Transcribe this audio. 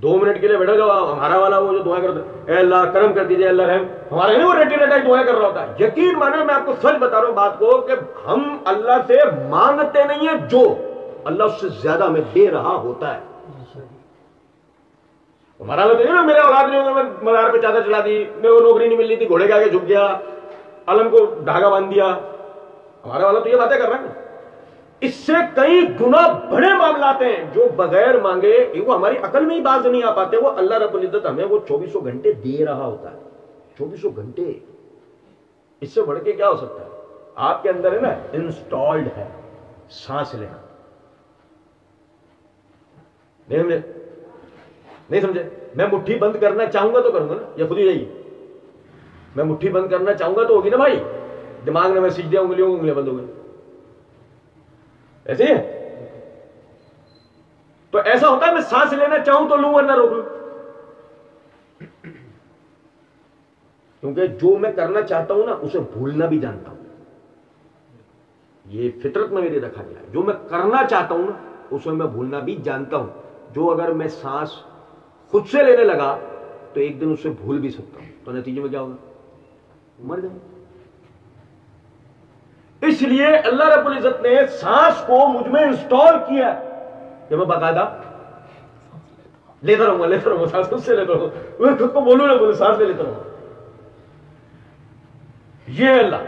दो मिनट के लिए बैठो जाओ हमारा वाला वो जो दुआ करते अल्लाह, करम कर दीजिए, अल्लाह रहम। हमारा नहीं वो रटी रटाई दुआ कर रहा होता है। यकीन माने, मैं आपको सच बता रहा हूँ बात को, कि हम अल्लाह से मांगते नहीं है जो अल्लाह उससे ज़्यादा हमें दे रहा होता है। हमारा तो नहीं ना, मेरे औलाद ने मैं मजार पे चादर चला दी, मेरे को नौकरी नहीं मिल रही थी घोड़े के आगे झुक गया अलम को धागा बाँध दिया। हमारा वाला तो ये बातें कर रहा है इससे कई गुना बड़े मामलाते हैं। जो बगैर मांगे वो हमारी अकल में ही बाज नहीं आ पाते, वो अल्लाह रब्बुल इज़्ज़त हमें वो चौबीसों घंटे दे रहा होता है। चौबीसों घंटे? इससे बढ़ के क्या हो सकता है? आपके अंदर है ना इंस्टॉल्ड है, सांस लेना। नहीं समझे? नहीं समझे? मैं मुट्ठी बंद करना चाहूँगा तो करूँगा ना, या खुद ही जाइए। मैं मुट्ठी बंद करना चाहूँगा तो होगी ना भाई? दिमाग में मैं सीख दिया, उंगलियों उंगलियाँ बंद हो गई। ऐसे है तो ऐसा होता है, मैं सांस लेना चाहूँ तो लू वरना रोक लू। क्योंकि जो मैं करना चाहता हूँ ना, उसे भूलना भी जानता हूँ। ये फितरत में मेरे रखा गया है। जो मैं करना चाहता हूँ ना, उसे मैं भूलना भी जानता हूँ। जो अगर मैं सांस खुद से लेने लगा तो एक दिन उसे भूल भी सकता हूँ। तो नतीजे में क्या होगा? मर जाऊँगा इसलिए अल्लाह रब्बुल इज़्ज़त ने सांस को मुझमें इंस्टॉल किया जब मैं बकायदा लेता रहूँगा लेता रहूँगा सांस खुद से लेता रहूँगा मैं खुद को बोलू ना, बोलू, सांस ले लेता रहूँगा ये अल्लाह।